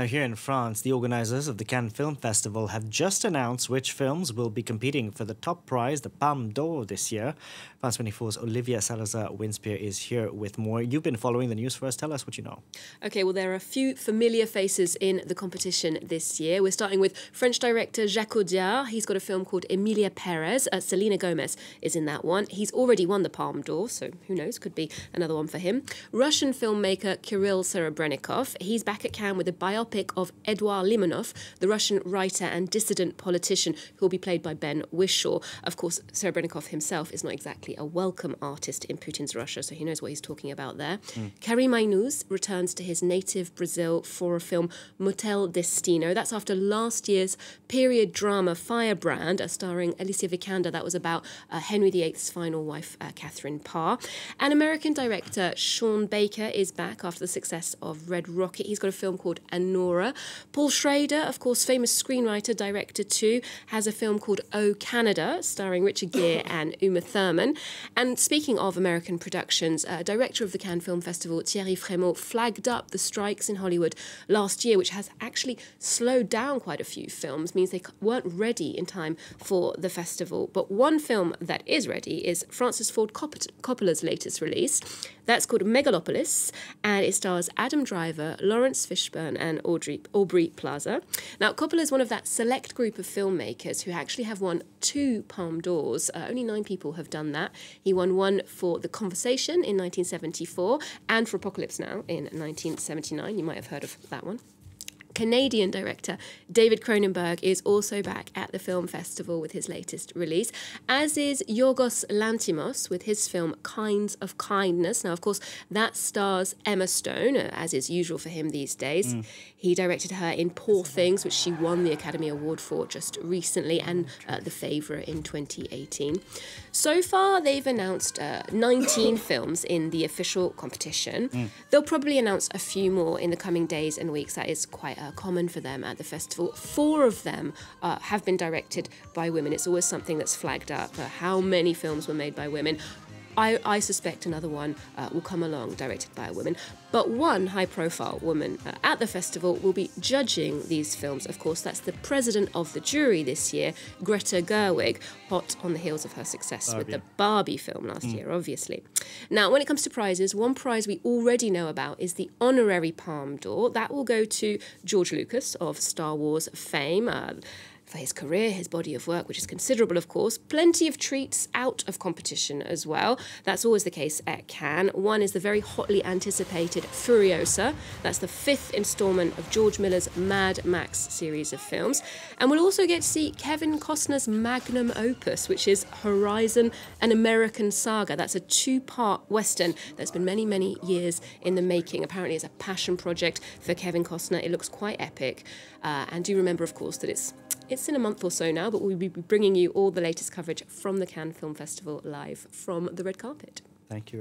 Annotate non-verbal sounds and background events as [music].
Now, here in France, the organizers of the Cannes Film Festival have just announced which films will be competing for the top prize, the Palme d'Or, this year. France 24's Olivia Salazar Winspear is here with more. You've been following the news for us. Tell us what you know. Okay, well, there are a few familiar faces in the competition this year. We're starting with French director Jacques Audiard. He's got a film called Emilia Perez. Uh, Selena Gomez is in that one. He's already won the Palme d'Or, so who knows, could be another one for him. Russian filmmaker Kirill Serebrennikov. He's back at Cannes with a biopic biopic of Edouard Limonov, the Russian writer and dissident politician who will be played by Ben Whishaw. Of course, Serebrennikov himself is not exactly a welcome artist in Putin's Russia, so he knows what he's talking about there. Mm. Karim returns to his native Brazil for a film Motel Destino. That's after last year's period drama Firebrand, uh, starring Alicia Vikander. That was about uh, Henry VIII's final wife, uh, Catherine Parr. And American director Sean Baker is back after the success of Red Rocket. He's got a film called An Nora. Paul Schrader, of course, famous screenwriter, director too, has a film called Oh Canada, starring Richard Gere [laughs] and Uma Thurman. And speaking of American productions, uh, director of the Cannes Film Festival, Thierry Frémaux, flagged up the strikes in Hollywood last year, which has actually slowed down quite a few films, means they weren't ready in time for the festival. But one film that is ready is Francis Ford Coppola's latest release. That's called Megalopolis, and it stars Adam Driver, Laurence Fishburne, and Audrey, Aubrey Plaza. Now, Coppola is one of that select group of filmmakers who actually have won two Palme d'Ors. Uh, only nine people have done that. He won one for The Conversation in 1974 and for Apocalypse Now in 1979. You might have heard of that one. Canadian director David Cronenberg is also back at the film festival with his latest release, as is Yorgos Lanthimos with his film Kinds of Kindness. Now, of course, that stars Emma Stone, uh, as is usual for him these days. Mm. He directed her in Poor Things, which she won the Academy Award for just recently, and uh, The Favourite in 2018. So far, they've announced uh, 19 [coughs] films in the official competition. Mm. They'll probably announce a few more in the coming days and weeks. That is quite uh, common for them at the festival. Four of them uh, have been directed by women. It's always something that's flagged up. Uh, how many films were made by women? I, I, suspect another one uh, will come along directed by a woman. But one high profile woman uh, at the festival will be judging these films. Of course, that's the president of the jury this year, Greta Gerwig, hot on the heels of her success Barbie. with the Barbie film last mm. year, obviously. Now, when it comes to prizes, one prize we already know about is the honorary Palme d'Or. That will go to George Lucas of Star Wars fame. Uh, for his career, his body of work, which is considerable, of course. Plenty of treats out of competition as well. That's always the case at Cannes. One is the very hotly anticipated Furiosa. That's the fifth instalment of George Miller's Mad Max series of films. And we'll also get to see Kevin Costner's magnum opus, which is Horizon, an American saga. That's a two part Western that's been many, many years in the making. Apparently, it's a passion project for Kevin Costner. It looks quite epic. Uh, and do remember, of course, that it's it's in a month or so now, but we'll be bringing you all the latest coverage from the Cannes Film Festival live from the red carpet. Thank you.